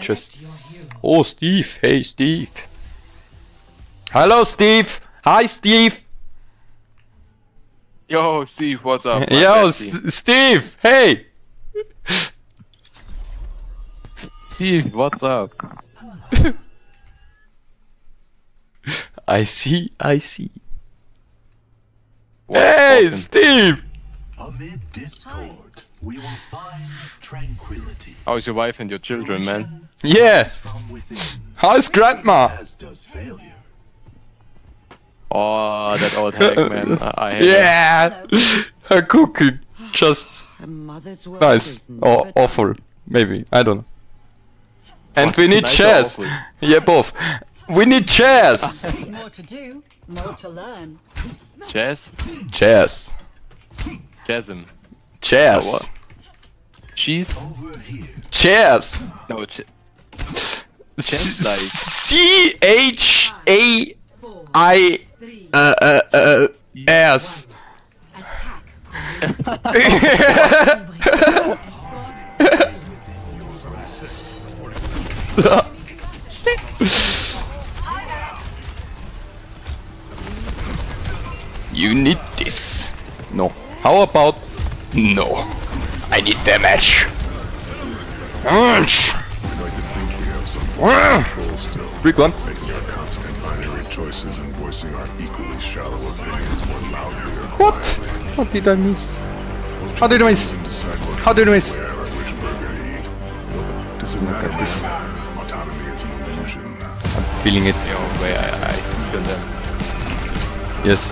chest. Oh, Steve. Hey, Steve. Hello, Steve. Hi, Steve. Yo, Steve, what's up? my Yo, Steve. Hey. Steve, what's up? I see. I see. What's hey, poppin'? Steve. Amid discord, we will find tranquility. How's your wife and your children, man? Yeah. How's Grandma? as does failure. Oh, that old hack, man. I, I hate it. Yeah. Her cooking. Just mother's work nice. Or never awful. Maybe. I don't know. And What? we need Nice chairs. Yeah, both. We need chairs. More to do, more to learn. Jazz? chairs. Jasm. Chairs. Oh, what? Cheese? Over here, No, ch C like- C H A I uh uh uh S. Attack. You need this. No. How about no? I need damage. Punch. I'd like to think we have some control still, Big one. making our constant binary choices and voicing our equally shallow opinions more loudly or What? quietly. What did I miss? How did I miss? And decide How did I miss? where I wish burger to eat. Does it Look matter, at this. man? Autonomy is an illusion. Feeling it. Yo, wait, I, I sneak on them. Yes.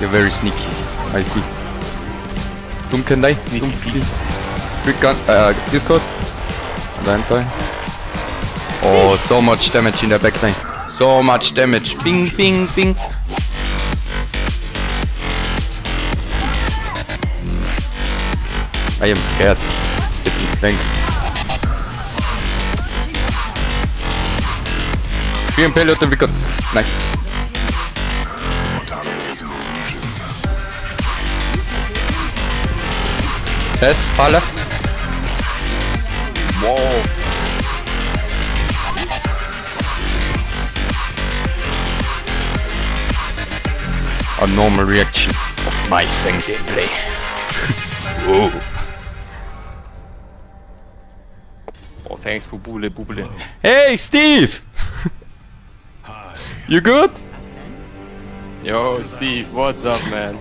You're very sneaky. I see. Duncan die. Duncan. Quick gun. Uh, Discord. Landline. Oh, so much damage in the backline. So much damage. Bing, bing, bing. I am scared. Getting flanked. And payload and we got. Nice. Yes, Falle. Whoa. A normal reaction of my Zen gameplay. Ooh. Oh, thanks for bubble bubble. Hey, Steve! you good? Yo, Steve, what's up, man?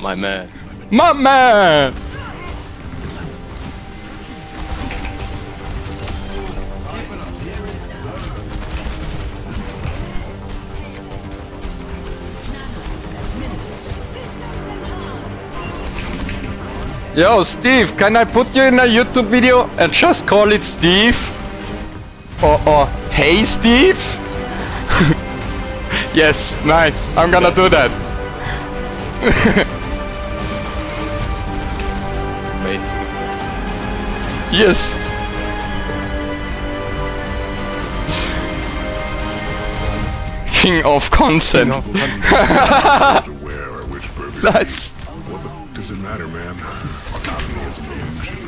My man. My man! Yo, Steve, can I put you in a YouTube video and just call it Steve? Or, or Hey Steve? yes, nice. I'm gonna do that. Yes. King of consent. Enough content. To where or which burger to Nice. Eat. Does it matter, man? Autonomy is an illusion.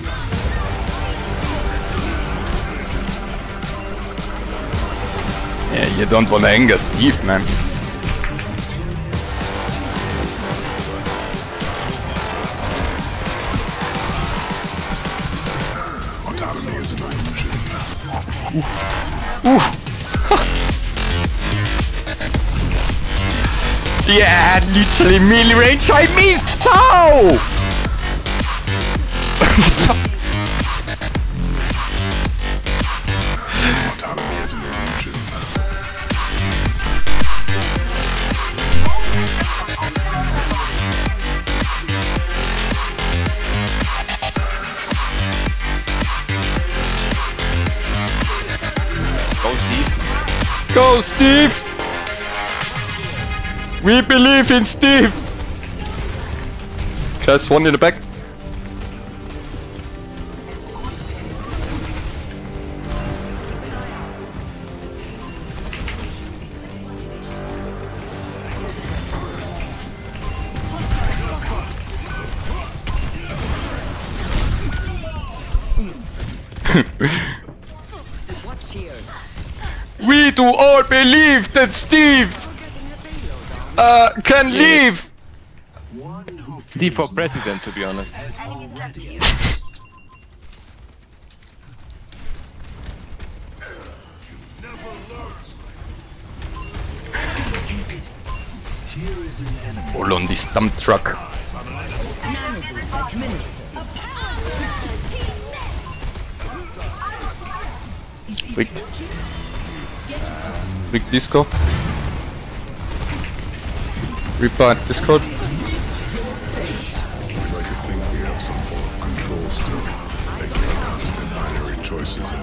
Yeah, you don't wanna anger Steve, man. Autonomy is an illusion. Yeah, literally melee range. I missed so. We believe in Steve! There's one in the back. we do all believe that Steve uh, can leave. One Steve for president, to be honest. has already lost. Here is an enemy. All on this dump truck. Quick. Quick disco.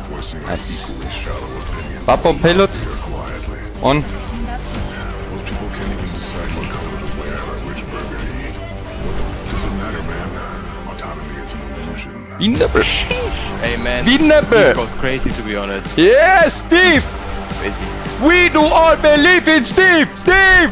Voicing our Nice. equally shallow opinions Up on payload. quietly. On. Most people can't even decide what color to wear or which burger to eat. Doesn't matter, man. Autonomy is an illusion. We never. Hey man, We never- Steve goes crazy, to be honest. Yeah, Steve! Crazy. We do all believe in Steve! Steve!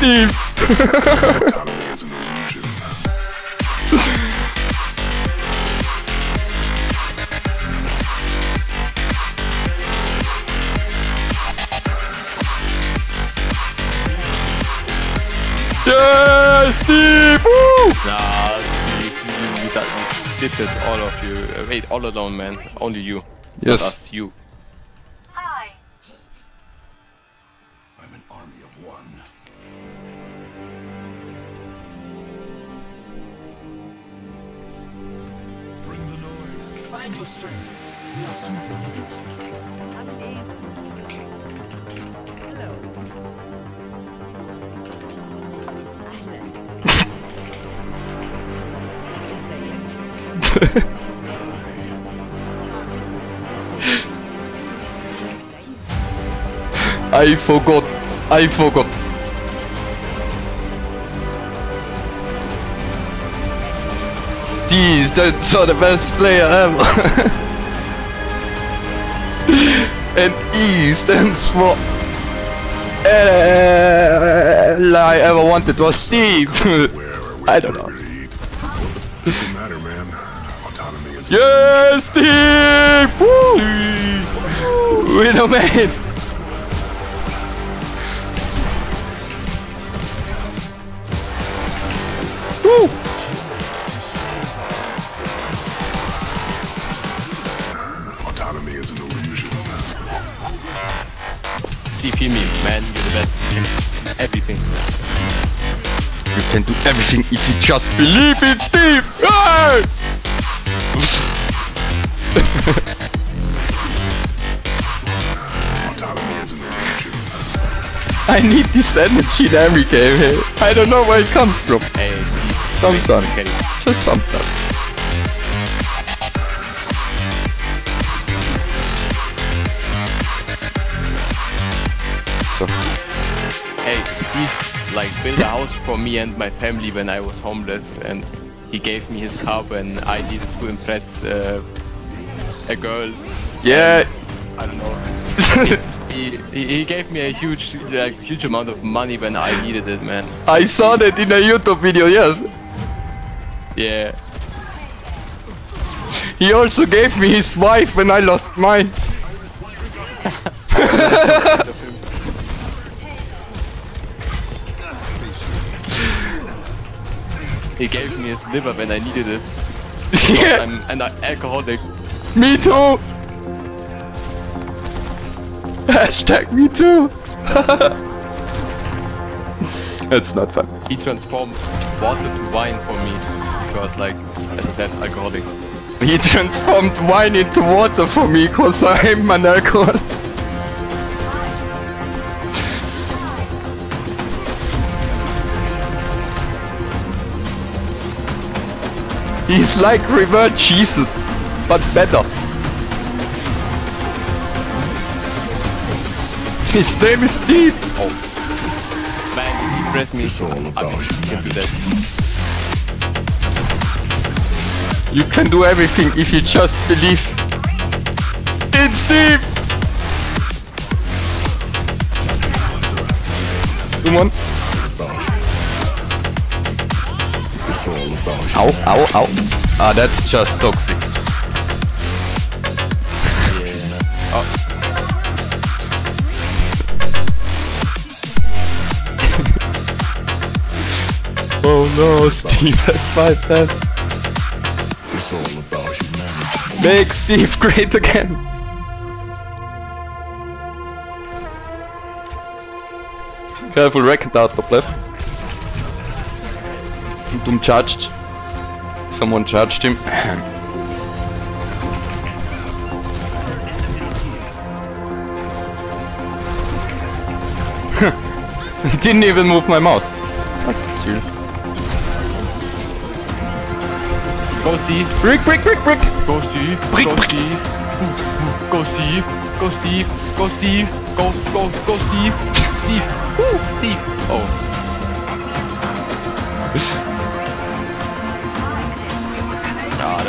Great Steve! Autonomy is. Yeah, Steve! Woo! Nah, Steve, you, you, you did this, all of you. Uh, wait, all alone, man. Only you. Not Yes. us, you. Your strength. I forgot. I forgot. These, that's not the best player ever. and E stands for all I ever wanted was Steve. I don't know. eat. Doesn't matter, Yes, Steve! Woo! Winner man! Woo! Autonomy is an illusion. Steve, hear me, man. You're the best. You can everything. You can do everything if you just believe in Steve! Hey! Autonomy is an illusion. I need this energy in every game here. I don't know where it comes from. Hey, Sometimes. Just sometimes. Like, build a house for me and my family when I was homeless, and he gave me his car when I needed to impress uh, a girl. yeah, I don't know. he, he he gave me a huge, like, huge amount of money when I needed it, man. I saw that in a YouTube video, yes. Yeah. He also gave me his wife when I lost mine. He gave me his liver when I needed it. yeah, I'm an alcoholic. me too. Hashtag me too. That's not fun. He transformed water to wine for me because, like, as I said, alcoholic. He transformed wine into water for me because I'm an alcohol. He's like revert Jesus, but better. His name is Steve. Oh. Man, Steve impress me. It's all I about mean, you can do. You can do everything if you just believe. It's Steve! Come on. Ow, ow, ow. Ah, that's just toxic. oh no, Steve, that's five taps. It's all about humanity. Make Steve great again. Careful, record out top left. Doom charged. Someone charged him. Didn't even move my mouse. That's chill. Go Steve. Brick, brick, brick, brick! Go Steve. Brick, Go brick. Steve. Go Steve. Go Steve. Go Steve. Go go go Steve. Steve. Woo. Steve. Oh.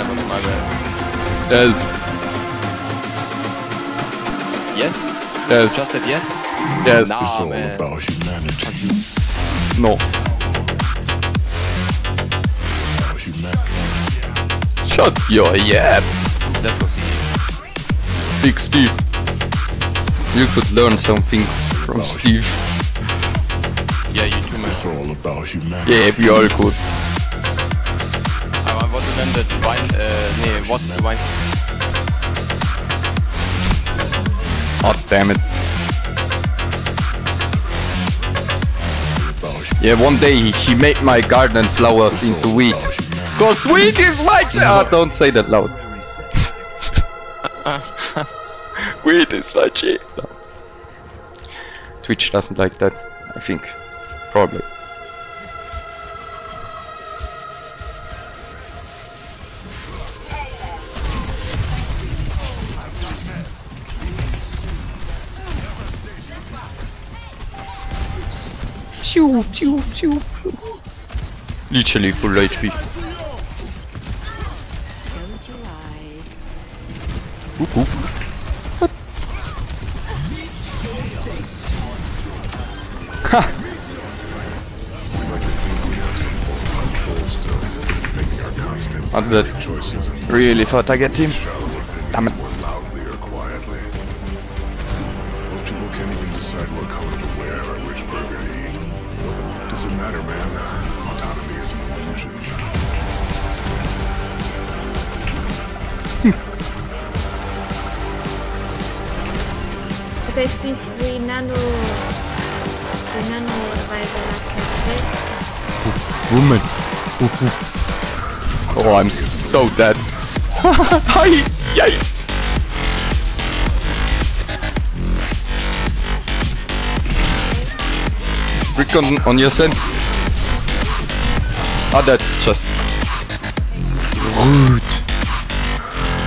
That was my bad. Yes, Yes. yes, Just said yes. yes. Nah, It's all man. about humanity. No. Shut your yap, Let's go Steve. Big Steve. You could learn some things from Steve. Yeah, you too, man. It's all about humanity. Yeah, we all could. Aber wollte Wein, äh, nee, what Wein. Oh damn it. Yeah, one day he, made my garden flowers into wheat. Cause wheat is my ch- Ah, don't say that loud. wheat is my. No. Twitch doesn't like that, I think. Probably. Literally full HP. Oop, oop. What's that? Really thought I get him? Damn it. Woman. Oop, oop. Oh, I'm so dead. Hi! Yay! Brick on, on your side. Ah, that's just rude.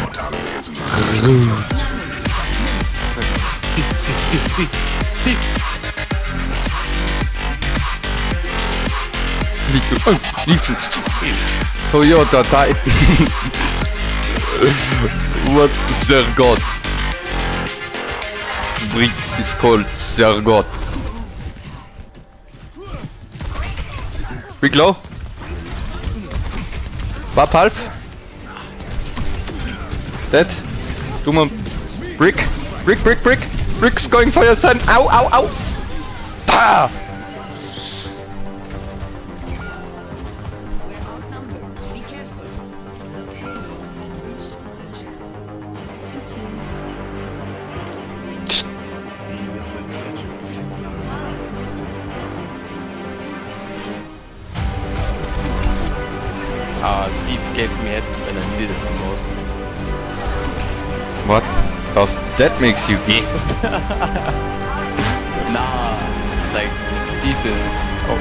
Autonomy is an illusion. Rude. Steve, Steve, Steve, Steve, Steve. Liegt. Oh, Lieblings. Toyota Titan. what Sir God? Brick is called God. Brick low. Wap half. Dead. Du mal. Brick. Brick, brick, brick. Brick's going for your son. Ow, ow, ow. Ah! that makes you gay. nah, like, deep this. Oh.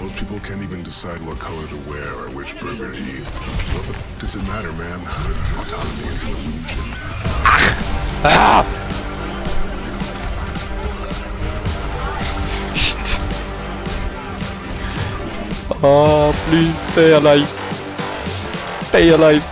Most people can't even decide what color to wear or which burger to eat. Does it matter, man? Autonomy is an illusion. Ah! oh, please stay alive. An illusion.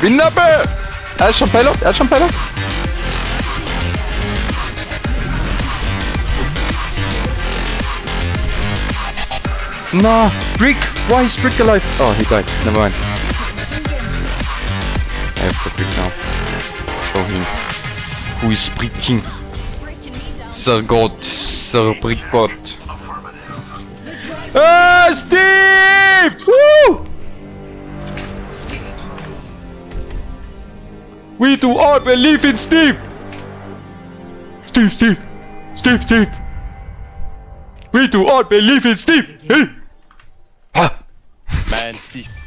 Winnappe! Er ist schon Pilot, er ist schon Pilot. No, Brick! Why is Brick alive? Oh, he died. Never mind. I have the Brick now. Show him. Who is Brick King? Sir God, Sir Brick God. Ah, Steve! Woo! We do all believe in Steve! Steve, Steve! Steve, Steve! We do all believe in Steve! Hey! Man, Steve